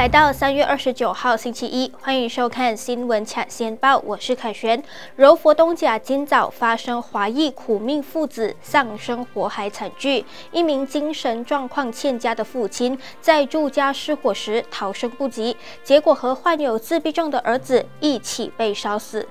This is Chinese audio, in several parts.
来到三月二十九号星期一，欢迎收看新闻抢先报，我是凯旋。柔佛东甲今早发生华裔苦命父子丧生火海惨剧，一名精神状况欠佳的父亲在住家失火时逃生不及，结果和患有自闭症的儿子一起被烧死。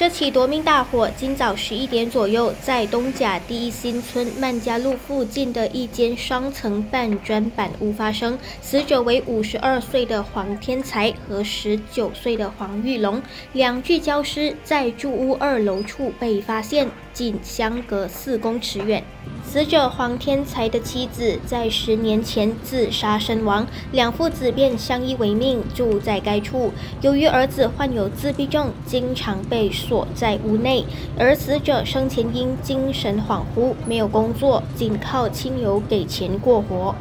这起夺命大火今早十一点左右，在东甲第一新村曼家路附近的一间双层半砖板屋发生。死者为五十二岁的黄天才和十九岁的黄玉龙，两具焦尸在住屋二楼处被发现，仅相隔四公尺远。死者黄天才的妻子在十年前自杀身亡，两父子便相依为命，住在该处。由于儿子患有自闭症，经常被锁在屋内，而死者生前因精神恍惚，没有工作，仅靠亲友给钱过活。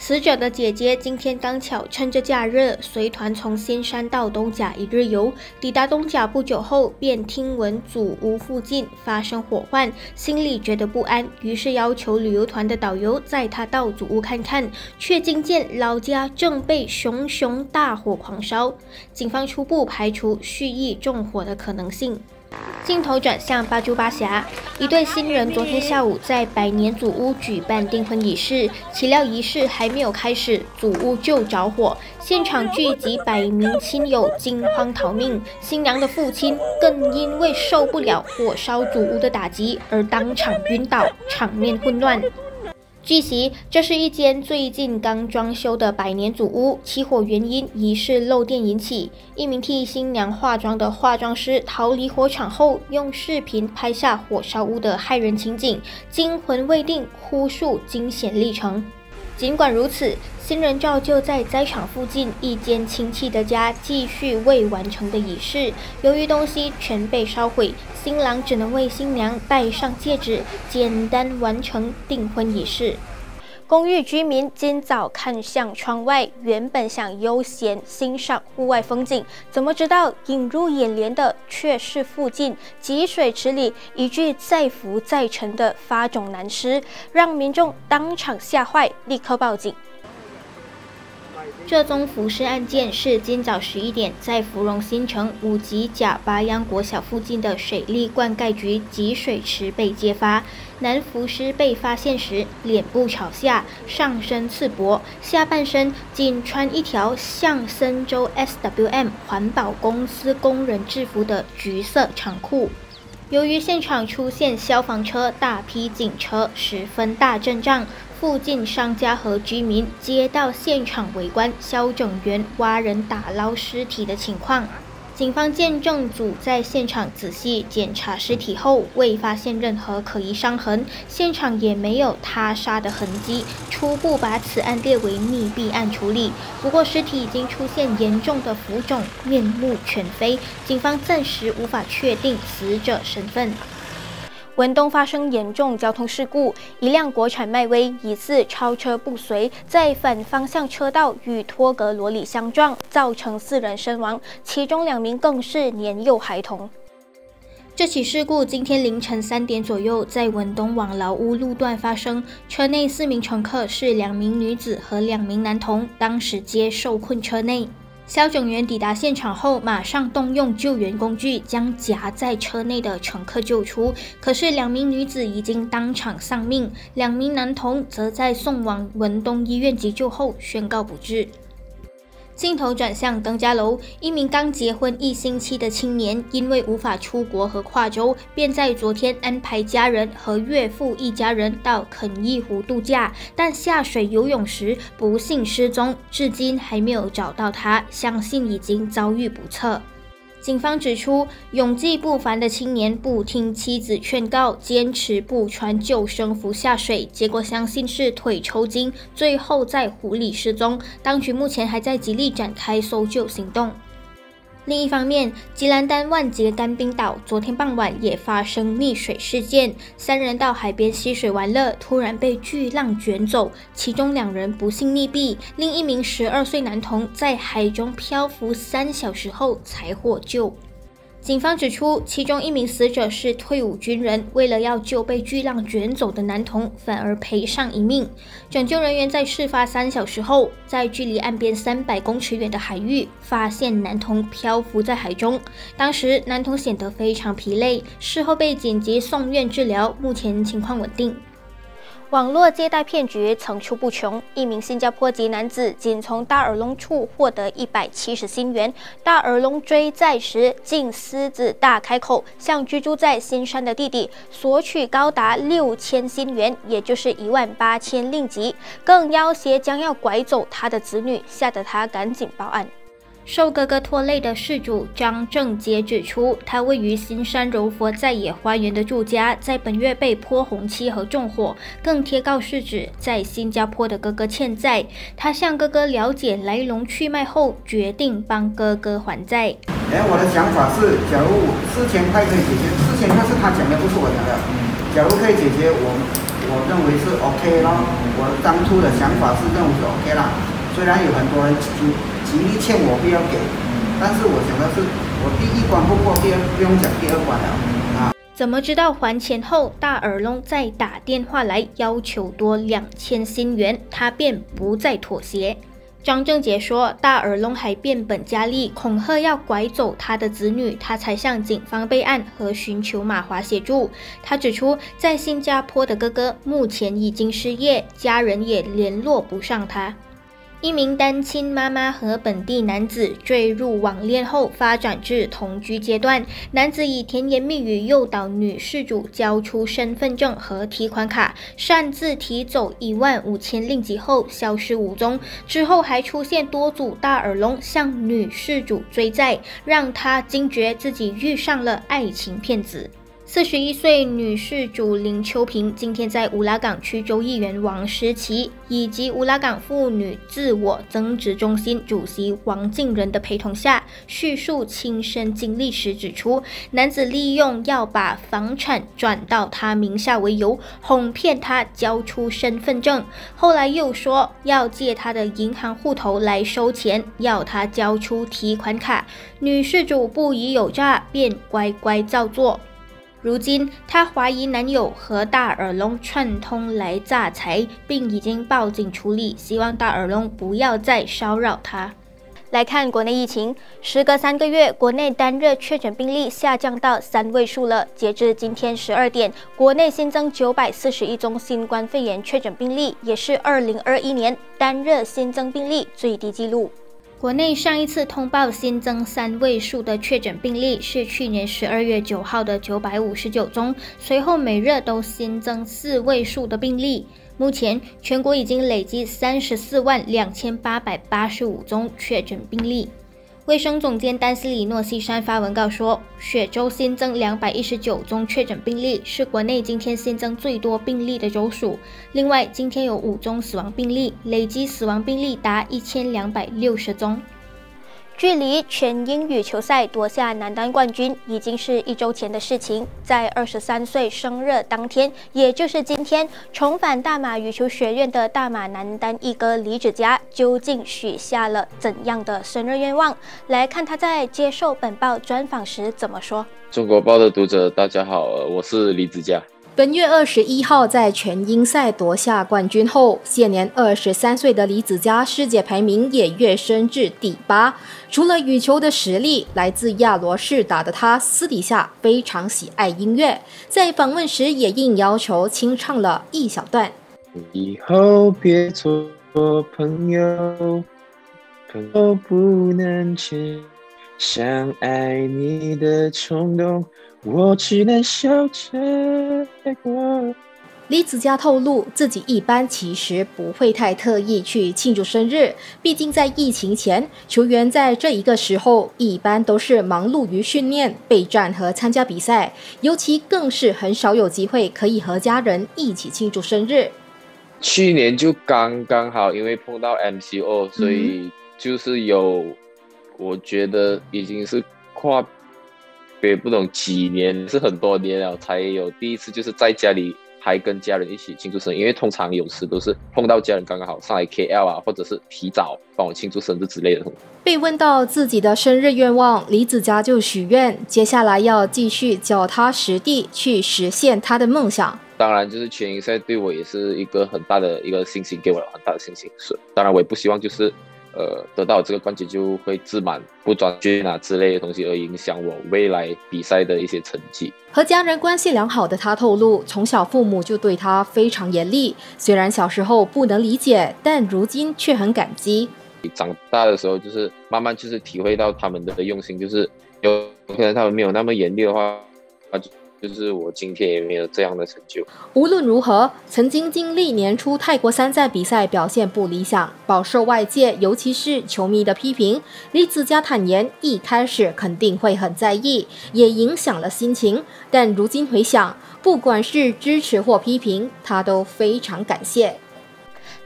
死者的姐姐今天刚巧趁着假日，随团从仙山到东甲一日游。抵达东甲不久后，便听闻祖屋附近发生火患，心里觉得不安，于是要求旅游团的导游载她到祖屋看看，却惊见老家正被熊熊大火狂烧。警方初步排除蓄意纵火的可能性。镜头转向八珠八峡，一对新人昨天下午在百年祖屋举办订婚仪式，岂料仪式还没有开始，祖屋就着火，现场聚集百名亲友惊慌逃命，新娘的父亲更因为受不了火烧祖屋的打击而当场晕倒，场面混乱。据悉，这是一间最近刚装修的百年祖屋，起火原因疑似漏电引起。一名替新娘化妆的化妆师逃离火场后，用视频拍下火烧屋的骇人情景，惊魂未定，哭诉惊险历程。尽管如此，新人照旧在灾场附近一间亲戚的家继续未完成的仪式。由于东西全被烧毁，新郎只能为新娘戴上戒指，简单完成订婚仪式。公寓居民今早看向窗外，原本想悠闲欣赏户外风景，怎么知道映入眼帘的却是附近积水池里一具再浮再沉的发肿男尸，让民众当场吓坏，立刻报警。这宗浮尸案件是今早十一点在芙蓉新城五级甲巴央国小附近的水利灌溉局集水池被揭发。男浮尸被发现时，脸部朝下，上身赤膊，下半身仅穿一条像森州 SWM 环保公司工人制服的橘色长裤。由于现场出现消防车、大批警车，十分大阵仗。附近商家和居民接到现场围观消拯员挖人打捞尸体的情况。警方见证组在现场仔细检查尸体后，未发现任何可疑伤痕，现场也没有他杀的痕迹，初步把此案列为密闭案处理。不过，尸体已经出现严重的浮肿，面目全非，警方暂时无法确定死者身份。文东发生严重交通事故，一辆国产迈威疑似超车不遂，在反方向车道与托格罗里相撞，造成四人身亡，其中两名更是年幼孩童。这起事故今天凌晨三点左右在文东往劳屋路段发生，车内四名乘客是两名女子和两名男童，当时皆受困车内。消防员抵达现场后，马上动用救援工具将夹在车内的乘客救出。可是，两名女子已经当场丧命，两名男童则在送往文东医院急救后宣告不治。镜头转向登嘉楼，一名刚结婚一星期的青年，因为无法出国和跨州，便在昨天安排家人和岳父一家人到肯义湖度假，但下水游泳时不幸失踪，至今还没有找到他，相信已经遭遇不测。警方指出，勇气不凡的青年不听妻子劝告，坚持不穿救生服下水，结果相信是腿抽筋，最后在湖里失踪。当局目前还在极力展开搜救行动。另一方面，吉兰丹万杰干冰岛昨天傍晚也发生溺水事件，三人到海边嬉水玩乐，突然被巨浪卷走，其中两人不幸溺毙，另一名十二岁男童在海中漂浮三小时后才获救。警方指出，其中一名死者是退伍军人，为了要救被巨浪卷走的男童，反而赔上一命。拯救人员在事发三小时后，在距离岸边三百公尺远的海域发现男童漂浮在海中。当时男童显得非常疲累，事后被紧急送院治疗，目前情况稳定。网络借贷骗局层出不穷。一名新加坡籍男子仅从大耳窿处获得一百七十新元，大耳窿追债时竟狮子大开口，向居住在新山的弟弟索取高达六千新元，也就是一万八千令吉，更要挟将要拐走他的子女，吓得他赶紧报案。受哥哥拖累的事主张正杰指出，他位于新山柔佛在野花园的住家在本月被泼红漆和纵火，更贴告示指在新加坡的哥哥欠债。他向哥哥了解来龙去脉后，决定帮哥哥还债。哎，我的想法是，假如四千块可以解决，四千块是他讲的，不是我讲的。假如可以解决，我我认为是 OK 咯。我当初的想法是认为是 OK 啦，虽然有很多人极力欠我不要给，但是我想的是，我第一关不过，第二不用讲第二关了啊。怎么知道还钱后，大耳窿再打电话来要求多两千新元，他便不再妥协。张正杰说，大耳窿还变本加厉恐吓要拐走他的子女，他才向警方备案和寻求马华协助。他指出，在新加坡的哥哥目前已经失业，家人也联络不上他。一名单亲妈妈和本地男子坠入网恋后，发展至同居阶段。男子以甜言蜜语诱导女事主交出身份证和提款卡，擅自提走一万五千令吉后消失无踪。之后还出现多组大耳窿向女事主追债，让她惊觉自己遇上了爱情骗子。四十一岁女事主林秋平今天在乌拉港区州议员王诗琪以及乌拉港妇女自我增值中心主席王静仁的陪同下，叙述亲身经历时指出，男子利用要把房产转到他名下为由，哄骗他交出身份证，后来又说要借他的银行户头来收钱，要他交出提款卡。女事主不疑有诈，便乖乖照做。如今，她怀疑男友和大耳窿串通来诈财，并已经报警处理，希望大耳窿不要再骚扰她。来看国内疫情，时隔三个月，国内单日确诊病例下降到三位数了。截至今天十二点，国内新增九百四十一宗新冠肺炎确诊病例，也是二零二一年单日新增病例最低纪录。国内上一次通报新增三位数的确诊病例是去年十二月九号的九百五十九宗，随后每日都新增四位数的病例。目前全国已经累计三十四万两千八百八十五宗确诊病例。卫生总监丹斯里诺西山发文告说，雪州新增两百一十九宗确诊病例，是国内今天新增最多病例的州属。另外，今天有五宗死亡病例，累计死亡病例达一千两百六十宗。距离全英羽球赛夺下男单冠军已经是一周前的事情。在二十三岁生日当天，也就是今天，重返大马羽球学院的大马男单一哥李子嘉究竟许下了怎样的生日愿望？来看他在接受本报专访时怎么说。中国报的读者，大家好，我是李子嘉。本月二十一号在全英赛夺下冠军后，现年二十三岁的李子嘉世界排名也跃升至第八。除了羽球的实力，来自亚罗士打的他私底下非常喜爱音乐，在访问时也应要求清唱了一小段。以后别做朋友，朋友不能吃，想爱你的冲动。我只能笑着过。李子嘉透露，自己一般其实不会太特意去庆祝生日，毕竟在疫情前，球员在这一个时候一般都是忙碌于训练、备战和参加比赛，尤其更是很少有机会可以和家人一起庆祝生日。去年就刚刚好，因为碰到 MCO，所以就是有，我觉得已经是跨。也不懂几年是很多年了才有第一次，就是在家里还跟家人一起庆祝生日，因为通常有时都是碰到家人刚刚好上来 KL 啊，或者是提早帮我庆祝生日之类的。被问到自己的生日愿望，李子嘉就许愿，接下来要继续脚踏实地去实现他的梦想。当然，就是全英赛对我也是一个很大的一个信心，给我很大的信心。是，当然我也不希望就是。呃，得到这个冠军就会自满、不专心啊之类的东西，而影响我未来比赛的一些成绩。和家人关系良好的他透露，从小父母就对他非常严厉，虽然小时候不能理解，但如今却很感激。长大的时候，就是慢慢就是体会到他们的用心，就是有可能他们没有那么严厉的话，啊。就是我今天也没有这样的成就。无论如何，曾经经历年初泰国山寨比赛表现不理想，饱受外界尤其是球迷的批评。李子嘉坦言，一开始肯定会很在意，也影响了心情。但如今回想，不管是支持或批评，他都非常感谢。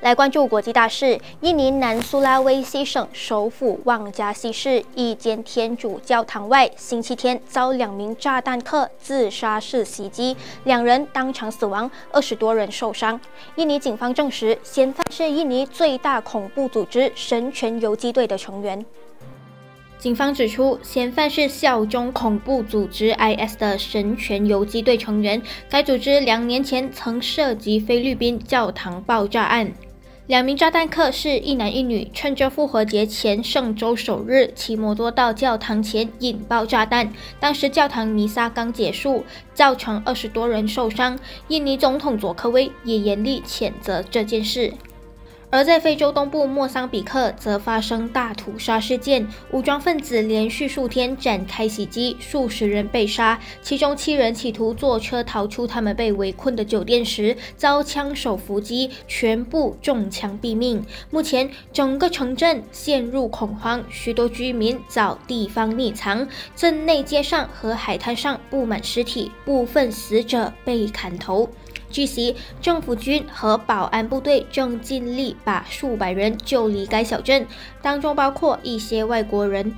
来关注国际大事，印尼南苏拉威西省首府旺加西市一间天主教堂外，星期天遭两名炸弹客自杀式袭击，两人当场死亡，二十多人受伤。印尼警方证实，嫌犯是印尼最大恐怖组织神权游击队的成员。警方指出，嫌犯是效忠恐怖组织 IS 的神权游击队成员，该组织两年前曾涉及菲律宾教堂爆炸案。两名炸弹客是一男一女，趁着复活节前圣周首日，骑摩托到教堂前引爆炸弹。当时教堂弥撒刚结束，造成二十多人受伤。印尼总统佐科威也严厉谴责这件事。而在非洲东部莫桑比克，则发生大屠杀事件，武装分子连续数天展开袭击，数十人被杀，其中七人企图坐车逃出他们被围困的酒店时，遭枪手伏击，全部中枪毙命。目前整个城镇陷入恐慌，许多居民找地方匿藏，镇内街上和海滩上布满尸体，部分死者被砍头。据悉，政府军和保安部队正尽力把数百人救离该小镇，当中包括一些外国人。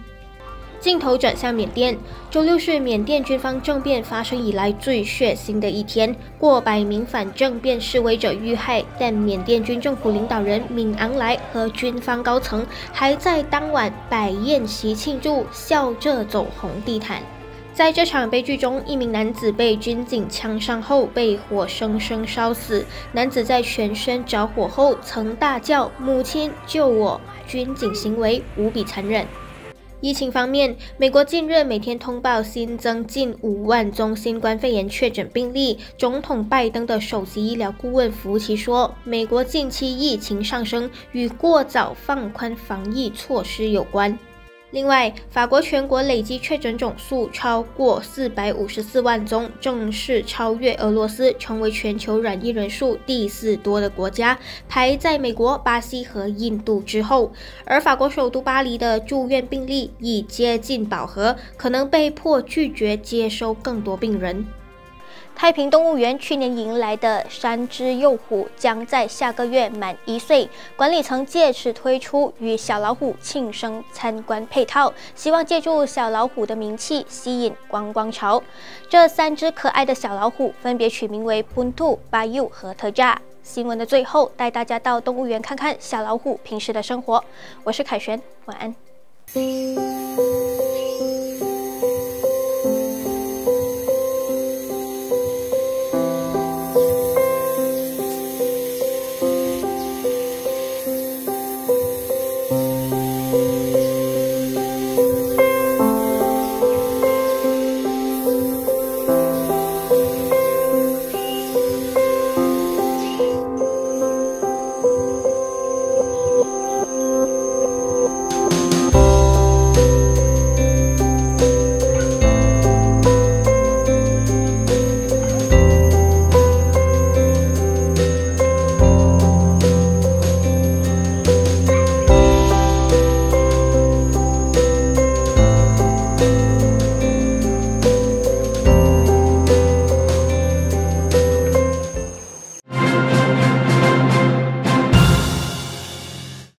镜头转向缅甸，周六是缅甸军方政变发生以来最血腥的一天，过百名反政变示威者遇害，但缅甸军政府领导人敏昂莱和军方高层还在当晚摆宴席庆祝，笑着走红地毯。在这场悲剧中，一名男子被军警枪伤后被火生生烧死。男子在全身着火后曾大叫：“母亲，救我！”军警行为无比残忍。疫情方面，美国近日每天通报新增近五万宗新冠肺炎确诊病例。总统拜登的首席医疗顾问福奇说：“美国近期疫情上升与过早放宽防疫措施有关。”另外，法国全国累计确诊总数超过四百五十四万宗，正式超越俄罗斯，成为全球染疫人数第四多的国家，排在美国、巴西和印度之后。而法国首都巴黎的住院病例已接近饱和，可能被迫拒绝接收更多病人。太平动物园去年迎来的三只幼虎将在下个月满一岁，管理层借此推出与小老虎庆生参观配套，希望借助小老虎的名气吸引观光潮。这三只可爱的小老虎分别取名为 Puntu、巴 u 和特炸。新闻的最后，带大家到动物园看看小老虎平时的生活。我是凯旋，晚安。